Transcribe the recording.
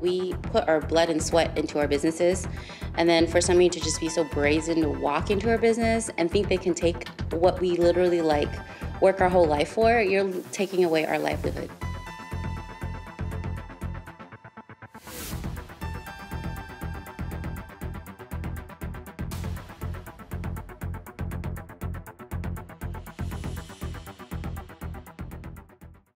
We put our blood and sweat into our businesses, and then for somebody to just be so brazen to walk into our business and think they can take what we literally like work our whole life for, you're taking away our livelihood.